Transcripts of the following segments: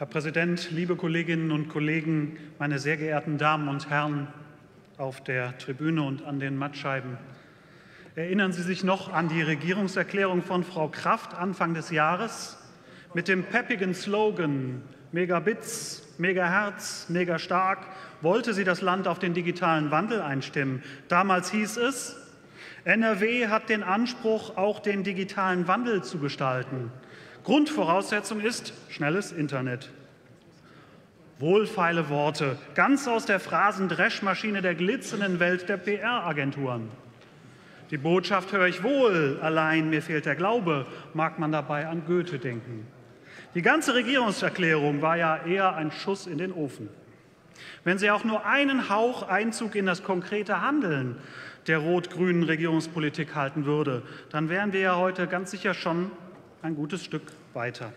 Herr Präsident, liebe Kolleginnen und Kollegen, meine sehr geehrten Damen und Herren auf der Tribüne und an den Mattscheiben. Erinnern Sie sich noch an die Regierungserklärung von Frau Kraft Anfang des Jahres mit dem peppigen Slogan Megabits, Megahertz, Mega stark wollte sie das Land auf den digitalen Wandel einstimmen. Damals hieß es, NRW hat den Anspruch, auch den digitalen Wandel zu gestalten. Grundvoraussetzung ist schnelles Internet. Wohlfeile Worte, ganz aus der Phrasendreschmaschine der glitzernden Welt der PR-Agenturen. Die Botschaft höre ich wohl, allein mir fehlt der Glaube, mag man dabei an Goethe denken. Die ganze Regierungserklärung war ja eher ein Schuss in den Ofen. Wenn sie auch nur einen Hauch Einzug in das konkrete Handeln der rot-grünen Regierungspolitik halten würde, dann wären wir ja heute ganz sicher schon ein gutes Stück weiter.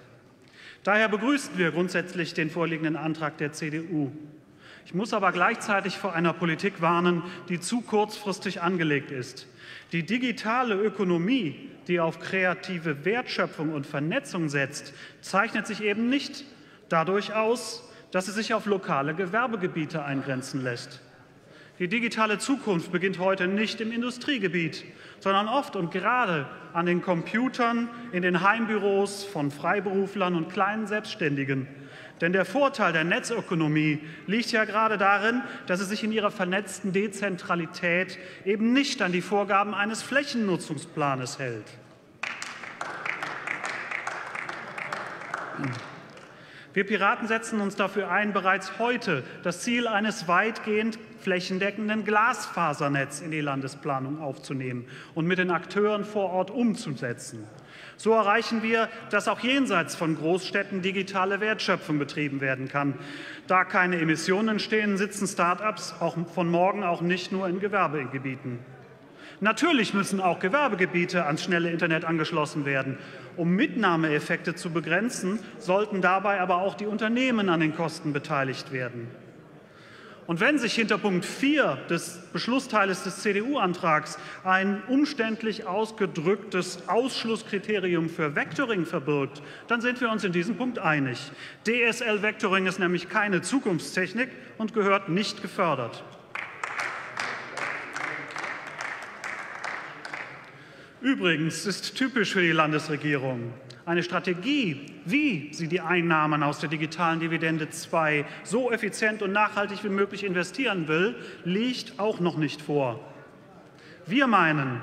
Daher begrüßen wir grundsätzlich den vorliegenden Antrag der CDU. Ich muss aber gleichzeitig vor einer Politik warnen, die zu kurzfristig angelegt ist. Die digitale Ökonomie, die auf kreative Wertschöpfung und Vernetzung setzt, zeichnet sich eben nicht dadurch aus, dass sie sich auf lokale Gewerbegebiete eingrenzen lässt. Die digitale Zukunft beginnt heute nicht im Industriegebiet, sondern oft und gerade an den Computern in den Heimbüros von Freiberuflern und kleinen Selbstständigen. Denn der Vorteil der Netzökonomie liegt ja gerade darin, dass sie sich in ihrer vernetzten Dezentralität eben nicht an die Vorgaben eines Flächennutzungsplanes hält. Wir Piraten setzen uns dafür ein, bereits heute das Ziel eines weitgehend flächendeckenden Glasfasernetz in die Landesplanung aufzunehmen und mit den Akteuren vor Ort umzusetzen. So erreichen wir, dass auch jenseits von Großstädten digitale Wertschöpfung betrieben werden kann. Da keine Emissionen entstehen, sitzen Start-ups von morgen auch nicht nur in Gewerbegebieten. Natürlich müssen auch Gewerbegebiete ans schnelle Internet angeschlossen werden. Um Mitnahmeeffekte zu begrenzen, sollten dabei aber auch die Unternehmen an den Kosten beteiligt werden. Und wenn sich hinter Punkt 4 des Beschlussteiles des CDU-Antrags ein umständlich ausgedrücktes Ausschlusskriterium für Vectoring verbirgt, dann sind wir uns in diesem Punkt einig. DSL-Vectoring ist nämlich keine Zukunftstechnik und gehört nicht gefördert. Übrigens ist typisch für die Landesregierung eine Strategie, wie sie die Einnahmen aus der digitalen Dividende 2 so effizient und nachhaltig wie möglich investieren will, liegt auch noch nicht vor. Wir meinen,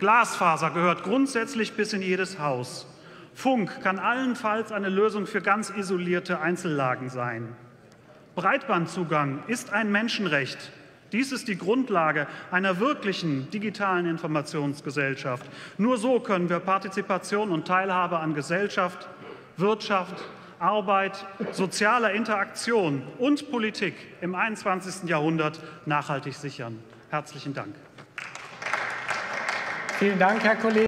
Glasfaser gehört grundsätzlich bis in jedes Haus. Funk kann allenfalls eine Lösung für ganz isolierte Einzellagen sein. Breitbandzugang ist ein Menschenrecht. Dies ist die Grundlage einer wirklichen digitalen Informationsgesellschaft. Nur so können wir Partizipation und Teilhabe an Gesellschaft, Wirtschaft, Arbeit, sozialer Interaktion und Politik im 21. Jahrhundert nachhaltig sichern. Herzlichen Dank. Vielen Dank, Herr Kollege.